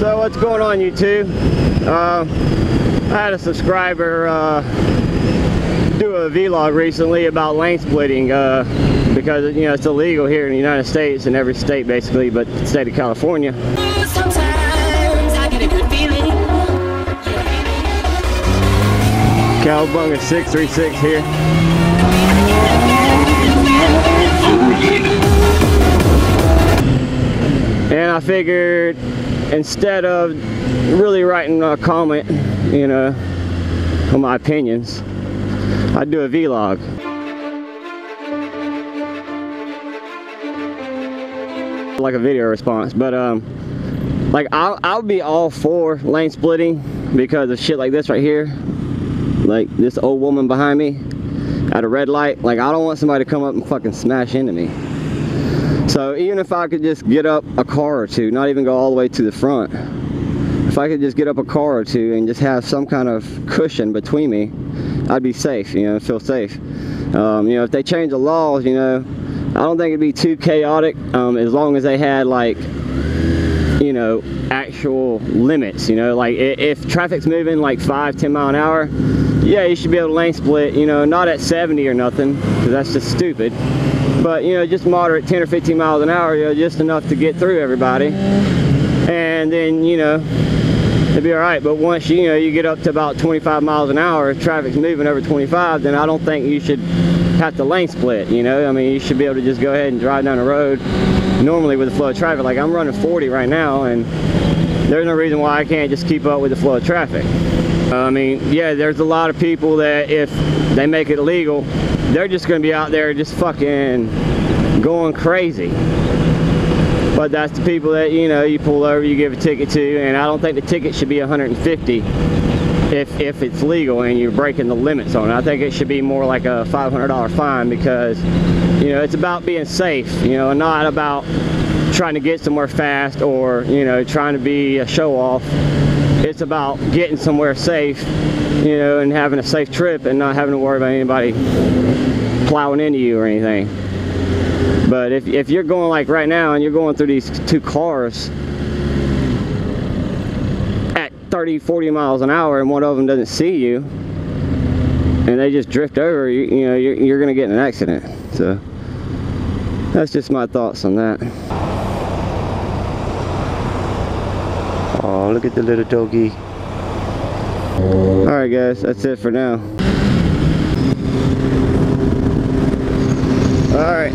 So what's going on YouTube? Uh, I had a subscriber uh, do a vlog recently about lane splitting uh, because you know it's illegal here in the United States in every state basically but the state of California. Sometimes I get a good feeling. Cowabunga 636 here. And I figured instead of really writing a comment, you know, on my opinions, I'd do a vlog. Like a video response, but um, like I'll, I'll be all for lane splitting because of shit like this right here. Like this old woman behind me at a red light. Like I don't want somebody to come up and fucking smash into me. So even if I could just get up a car or two, not even go all the way to the front, if I could just get up a car or two and just have some kind of cushion between me, I'd be safe, you know, feel safe. Um, you know, if they change the laws, you know, I don't think it'd be too chaotic um, as long as they had like, you know, actual limits, you know, like if traffic's moving like five, 10 mile an hour, yeah, you should be able to lane split, you know, not at 70 or nothing, because that's just stupid. But, you know, just moderate 10 or 15 miles an hour, you know, just enough to get through everybody. And then, you know, it'd be all right. But once you, know, you get up to about 25 miles an hour, if traffic's moving over 25, then I don't think you should have to lane split, you know? I mean, you should be able to just go ahead and drive down the road normally with the flow of traffic. Like I'm running 40 right now, and there's no reason why I can't just keep up with the flow of traffic. I mean, yeah, there's a lot of people that if they make it legal, they're just gonna be out there just fucking going crazy. But that's the people that, you know, you pull over, you give a ticket to, and I don't think the ticket should be 150 if, if it's legal and you're breaking the limits on it. I think it should be more like a $500 fine because, you know, it's about being safe, you know, not about trying to get somewhere fast or, you know, trying to be a show off. It's about getting somewhere safe, you know, and having a safe trip and not having to worry about anybody plowing into you or anything. But if, if you're going like right now and you're going through these two cars at 30, 40 miles an hour and one of them doesn't see you and they just drift over, you, you know, you're, you're going to get in an accident. So that's just my thoughts on that. Look at the little doggy. Alright guys, that's it for now. Alright.